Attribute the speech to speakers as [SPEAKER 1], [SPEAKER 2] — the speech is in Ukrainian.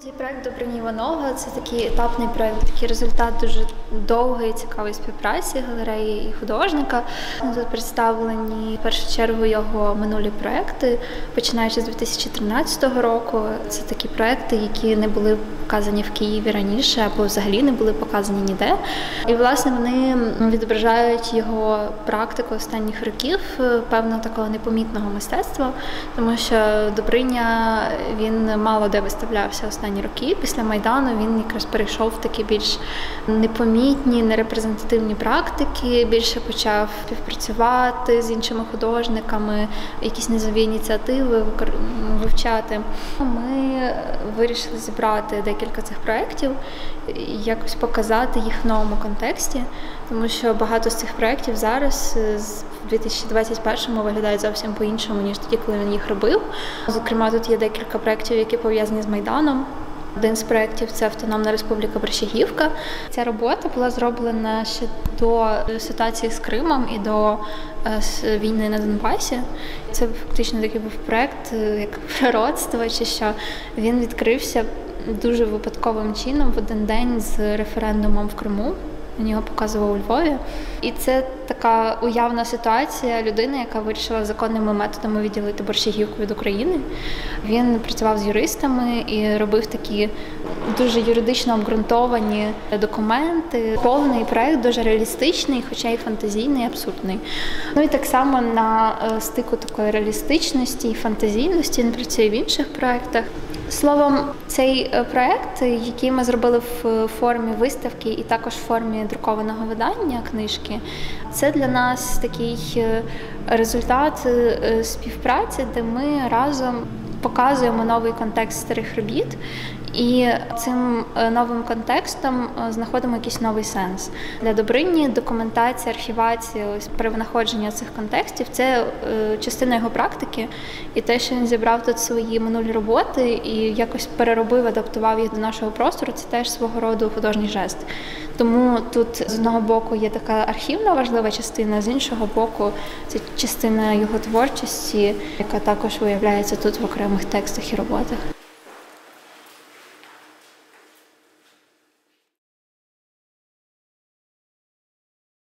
[SPEAKER 1] Цей проект Добрині Іванова це такий етапний проект, такий результат дуже довгої, цікавої співпраці галереї і художника. Тут представлені в першу чергу його минулі проекти, починаючи з 2013 року. Це такі проекти, які не були показані в Києві раніше або взагалі не були показані ніде. І власне вони відображають його практику останніх років, певно, такого непомітного мистецтва, тому що Добриня він мало де виставлявся останні роки. Після Майдану він якраз перейшов в такі більш непомітні, нерепрезентативні практики, більше почав співпрацювати з іншими художниками, якісь низові ініціативи вивчати. Ми вирішили зібрати декілька цих проєктів і якось показати їх в новому контексті, тому що багато з цих проєктів зараз в 2021-му виглядають зовсім по-іншому, ніж тоді, коли він їх робив. Зокрема, тут є декілька проєктів, які пов'язані з Майданом. Один з проєктів це Автономна Республіка Брещагівка. Ця робота була зроблена ще до ситуації з Кримом і до війни на Донбасі. Це фактично такий був проєкт як природство, чи що він відкрився дуже випадковим чином в один день з референдумом в Криму. Він його показував у Львові, і це така уявна ситуація людини, яка вирішила законними методами відділити борщагівку від України. Він працював з юристами і робив такі дуже юридично обґрунтовані документи. Повний проект дуже реалістичний, хоча й фантазійний, і абсурдний. Ну і так само на стику такої реалістичності і фантазійності він працює в інших проектах. Словом, цей проект, який ми зробили в формі виставки і також в формі друкованого видання книжки, це для нас такий результат співпраці, де ми разом показуємо новий контекст старих робіт. І цим новим контекстом знаходимо якийсь новий сенс для Добрині. Документація, архівація, ось перевнаходження цих контекстів це частина його практики, і те, що він зібрав тут свої минулі роботи і якось переробив, адаптував їх до нашого простору. Це теж свого роду художній жест. Тому тут з одного боку є така архівна важлива частина, з іншого боку, це частина його творчості, яка також виявляється тут в окремих текстах і роботах.